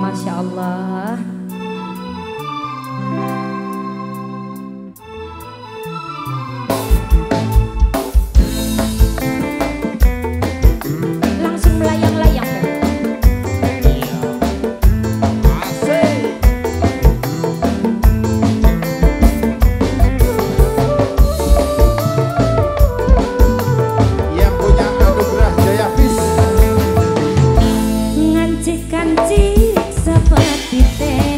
Masya Allah kancik seperti teh.